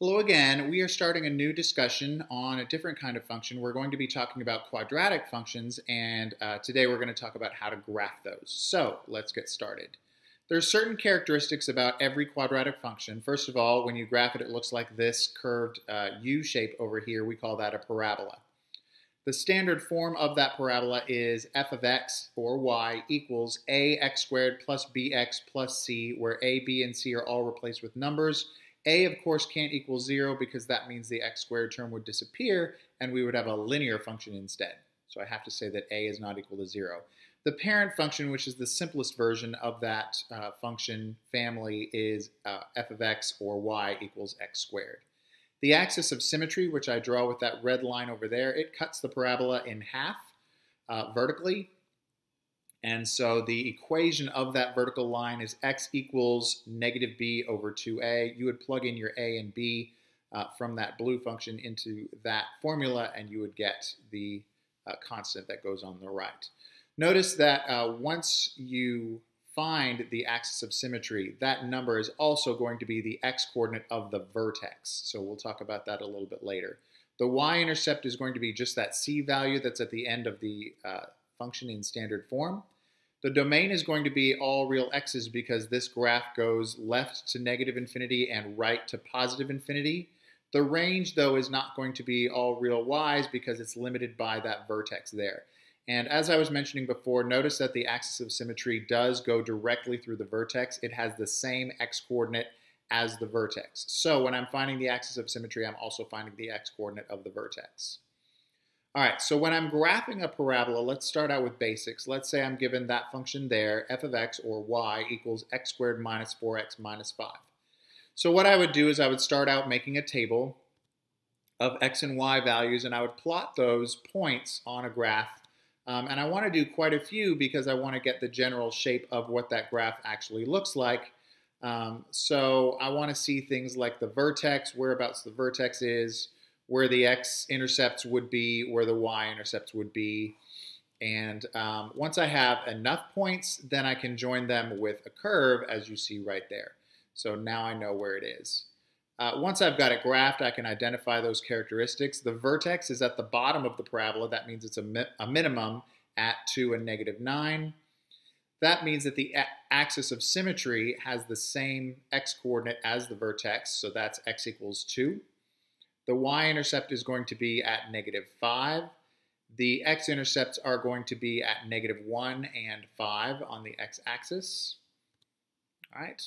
Hello again. We are starting a new discussion on a different kind of function. We're going to be talking about quadratic functions, and uh, today we're going to talk about how to graph those. So let's get started. There's certain characteristics about every quadratic function. First of all, when you graph it, it looks like this curved uh, U shape over here. We call that a parabola. The standard form of that parabola is f of x, or y, equals ax squared plus bx plus c, where a, b, and c are all replaced with numbers, a, of course, can't equal 0 because that means the x squared term would disappear and we would have a linear function instead. So I have to say that a is not equal to 0. The parent function, which is the simplest version of that uh, function family, is uh, f of x or y equals x squared. The axis of symmetry, which I draw with that red line over there, it cuts the parabola in half uh, vertically and so the equation of that vertical line is x equals negative b over 2a. You would plug in your a and b uh, from that blue function into that formula, and you would get the uh, constant that goes on the right. Notice that uh, once you find the axis of symmetry, that number is also going to be the x-coordinate of the vertex. So we'll talk about that a little bit later. The y-intercept is going to be just that c value that's at the end of the uh, function in standard form. The domain is going to be all real x's because this graph goes left to negative infinity and right to positive infinity. The range, though, is not going to be all real y's because it's limited by that vertex there. And as I was mentioning before, notice that the axis of symmetry does go directly through the vertex. It has the same x-coordinate as the vertex. So when I'm finding the axis of symmetry, I'm also finding the x-coordinate of the vertex. All right, so when I'm graphing a parabola, let's start out with basics. Let's say I'm given that function there, f of x or y equals x squared minus 4x minus 5. So what I would do is I would start out making a table of x and y values, and I would plot those points on a graph. Um, and I want to do quite a few because I want to get the general shape of what that graph actually looks like. Um, so I want to see things like the vertex, whereabouts the vertex is, where the x-intercepts would be, where the y-intercepts would be. And um, once I have enough points, then I can join them with a curve, as you see right there. So now I know where it is. Uh, once I've got it graphed, I can identify those characteristics. The vertex is at the bottom of the parabola. That means it's a, mi a minimum at 2 and negative 9. That means that the axis of symmetry has the same x-coordinate as the vertex, so that's x equals 2. The y-intercept is going to be at negative 5. The x-intercepts are going to be at negative 1 and 5 on the x-axis. All right.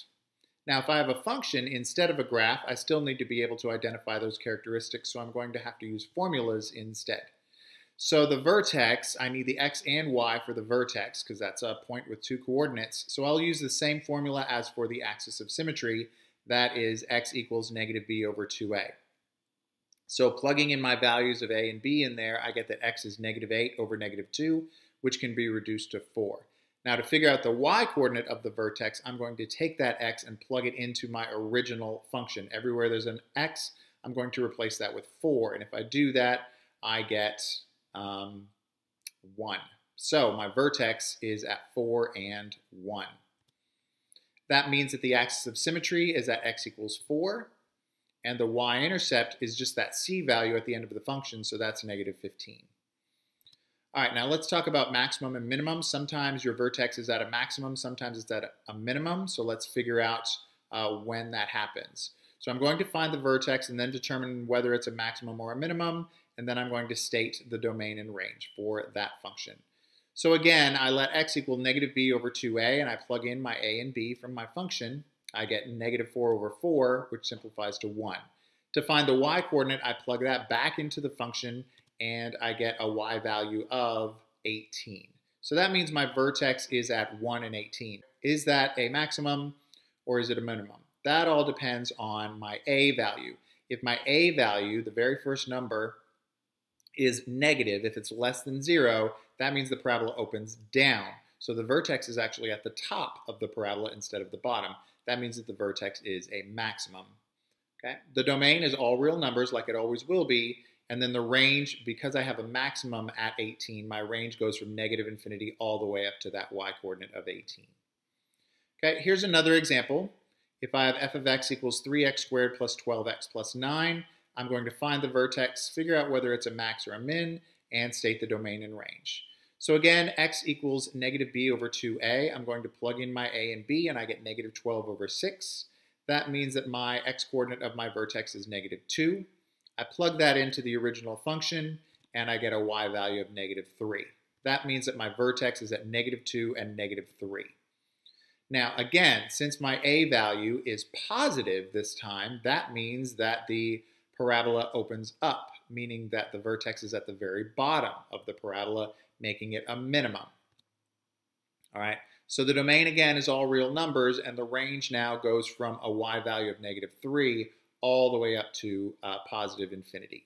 Now, if I have a function instead of a graph, I still need to be able to identify those characteristics, so I'm going to have to use formulas instead. So the vertex, I need the x and y for the vertex, because that's a point with two coordinates. So I'll use the same formula as for the axis of symmetry. That is x equals negative b over 2a. So plugging in my values of a and b in there, I get that x is negative 8 over negative 2, which can be reduced to 4. Now to figure out the y-coordinate of the vertex, I'm going to take that x and plug it into my original function. Everywhere there's an x, I'm going to replace that with 4. And if I do that, I get um, 1. So my vertex is at 4 and 1. That means that the axis of symmetry is at x equals 4 and the y-intercept is just that c value at the end of the function, so that's negative 15. All right, now let's talk about maximum and minimum. Sometimes your vertex is at a maximum, sometimes it's at a minimum, so let's figure out uh, when that happens. So I'm going to find the vertex and then determine whether it's a maximum or a minimum, and then I'm going to state the domain and range for that function. So again, I let x equal negative b over 2a, and I plug in my a and b from my function, I get negative 4 over 4, which simplifies to 1. To find the y-coordinate, I plug that back into the function, and I get a y value of 18. So that means my vertex is at 1 and 18. Is that a maximum or is it a minimum? That all depends on my a value. If my a value, the very first number, is negative, if it's less than 0, that means the parabola opens down. So the vertex is actually at the top of the parabola instead of the bottom that means that the vertex is a maximum. Okay? The domain is all real numbers like it always will be, and then the range, because I have a maximum at 18, my range goes from negative infinity all the way up to that y-coordinate of 18. Okay, here's another example. If I have f of x equals 3x squared plus 12x plus 9, I'm going to find the vertex, figure out whether it's a max or a min, and state the domain and range. So again, x equals negative b over 2a. I'm going to plug in my a and b, and I get negative 12 over 6. That means that my x-coordinate of my vertex is negative 2. I plug that into the original function, and I get a y value of negative 3. That means that my vertex is at negative 2 and negative 3. Now, again, since my a value is positive this time, that means that the parabola opens up, meaning that the vertex is at the very bottom of the parabola, making it a minimum. All right, so the domain again is all real numbers, and the range now goes from a y value of negative 3 all the way up to uh, positive infinity.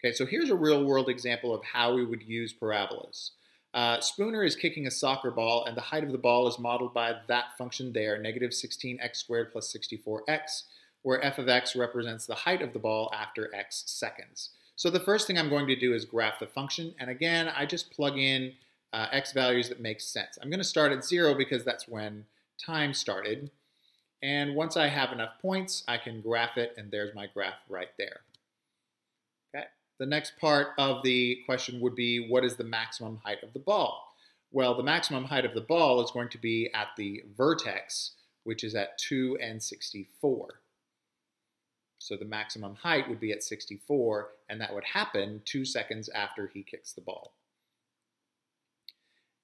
Okay, so here's a real world example of how we would use parabolas. Uh, Spooner is kicking a soccer ball, and the height of the ball is modeled by that function there, negative 16x squared plus 64x, where f of x represents the height of the ball after x seconds. So the first thing I'm going to do is graph the function. And again, I just plug in uh, x values that make sense. I'm going to start at 0 because that's when time started. And once I have enough points, I can graph it, and there's my graph right there. Okay. The next part of the question would be, what is the maximum height of the ball? Well, the maximum height of the ball is going to be at the vertex, which is at 2 and 64. So the maximum height would be at 64, and that would happen two seconds after he kicks the ball.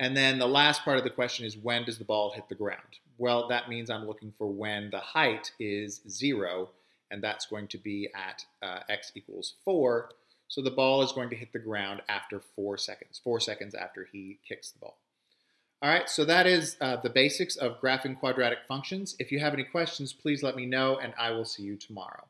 And then the last part of the question is when does the ball hit the ground? Well, that means I'm looking for when the height is zero, and that's going to be at uh, x equals four. So the ball is going to hit the ground after four seconds, four seconds after he kicks the ball. All right, so that is uh, the basics of graphing quadratic functions. If you have any questions, please let me know, and I will see you tomorrow.